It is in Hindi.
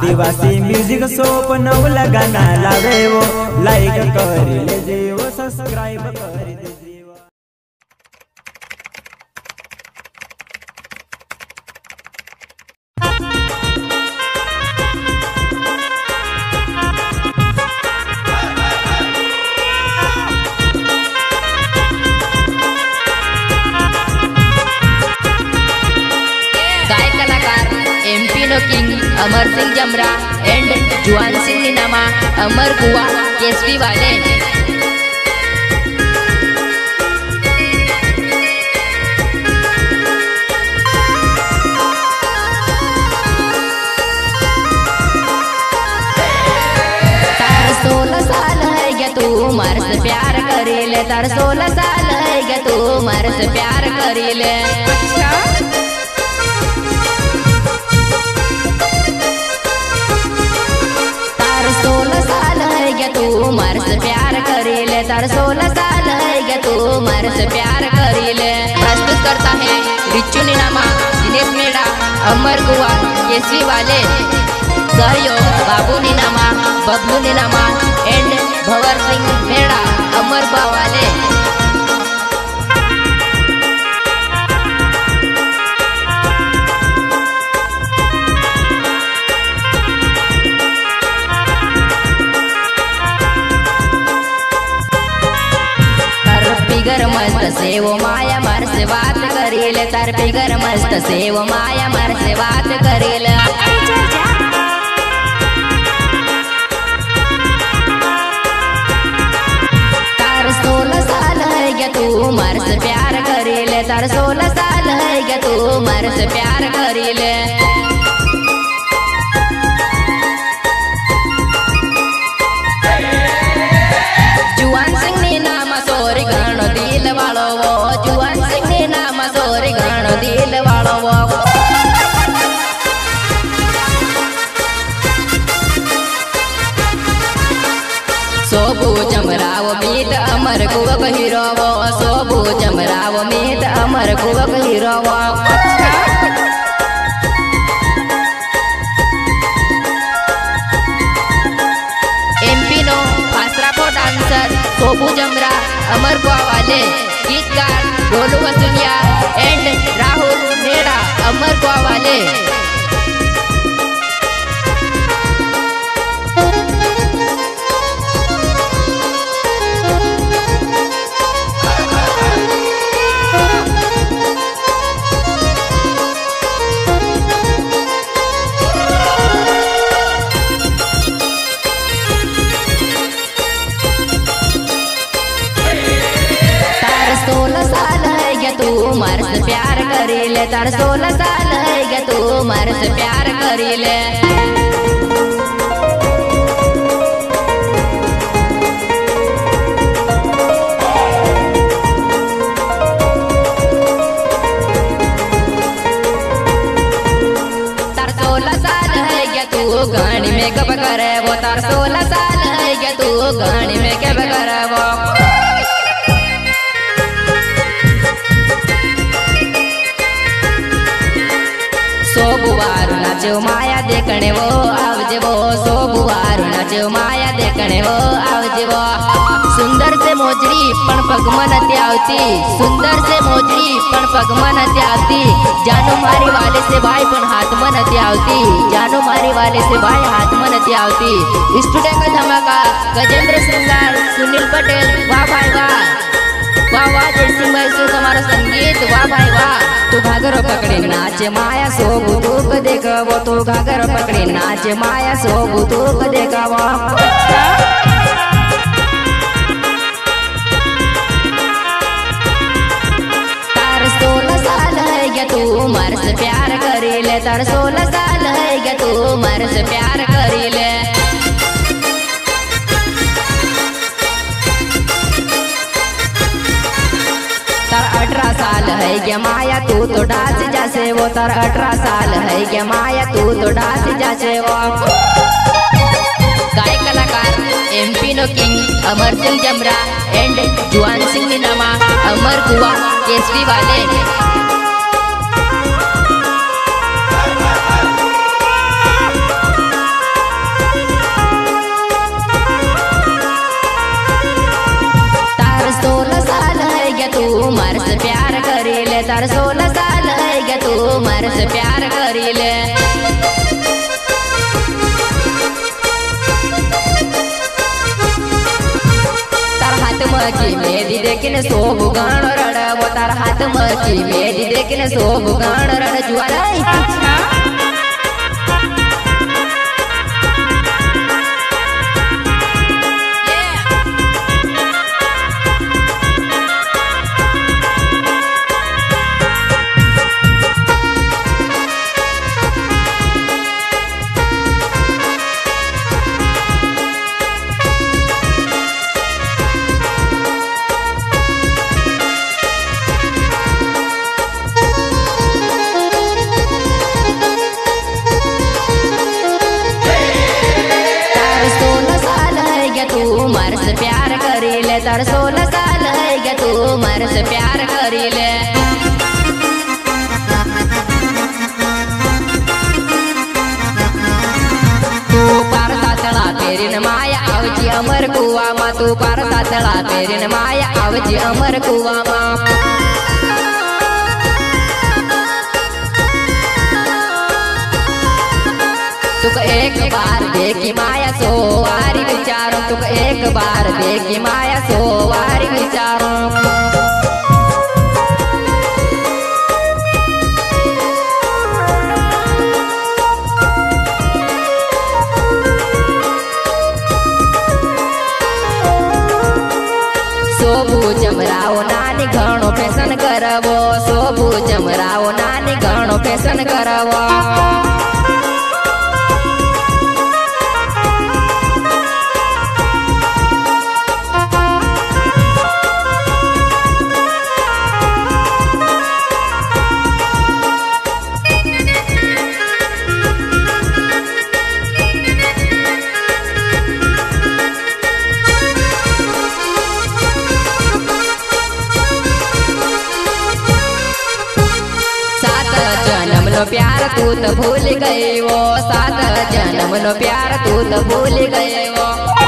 आदिवासी म्यूजिक सोप नव लगाना लावे वो लाइक कर ले वो सब्सक्राइब कर दीजिए गायक Amar Singh Jamra and Juan Singh Ninama Amar गुआ केसरी वाले। तार सोलह साल है तू प्यार करीले। तार सोलह साल है तू मर से प्यार करीले। तार तार सोलह साल है क्या तू मर से प्यार करीले. प्रस्तुत करता है रिच्चू निनामा, दिनेश मेड़ा अमर गुआ केसरी वाले. सहयोग, बाबू निनामा, बबलू निनामा, एंड भवर सिंह मेड़ा अमर गुआ वाले. करीले तार फिगर मस्त से वो माया मर से बात करीले. तार सोलह साल है क्या तू मर से प्यार करीले. तार सोलह साल है क्या तू मर से प्यार करीले. अमर कुवक हीरो वो जमराव मीत अमर कुवक हीरो वो एमपी नो डांसर सोबू जमरा, अमर वाले गीतकार गोलू वसुलिया एंड राहुल नेड़ा, अमर वाले सोलह साल है तू मर से प्यार करीले तार सोलह साल है तू मर से प्यार क्या तू गाड़ी में कब करे? वो तार सोलह साल है क्या तू गाड़ी में कब करे? नाचो माया देखने वो, आवज वो सो बुआरो नाचो माया देखने वो, आवज वो। सुंदर से मोजरी पण पगमन त्यावती सुंदर से मोजरी पण पगमन त्यावती जानो मारी वाले से भाई पण हाथ मन त्यावती जानो मारी वाले से भाई हाथ मन त्यावती स्टूडेंट का धमाका गजेंद्र श्रृंगार, सुनील पटेल, वाह भाई वाह। वाह वाह, जैसी महसूस हमारा संगीत। वाह, भाई, वाह। तू घाघर पकड़े, नाच माया, सो सोब धूप वो तू घाघर पकड़े, नाच माया, सो सोब धूप देखो तू? मर्ज प्यार प्यार करेले तर सोलह साल है क्या तू? मर्ज प्यार कर है क्या माया? तू तो डांस जैसे वो तर अठारह साल है क्या माया? तू तो डांस जैसे वो गायक कलाकार एम पी नो किंग अमर सिंह जमरा एंड जुआन सिंह नमा अमर गुआ केसरी वाले। मची मेहंदी देखने सो भुगान रण वो तार हाथ मची मेहंदी देखने सो भुगान रण जुआ तार सोलह साल है गया तू उमर से प्यार करी ले तू पेरीन माया आवजी अमर कुवामा तू पार सातळा पेरीन माया आवजी अमर कुवामा तुक एक बार देखी माया, सो वारी विचारो, तुक एक बार देखी माया। i want नो प्यार तू तो भूल गए वो सात जन्म नो प्यार तू तो भूल गए वो।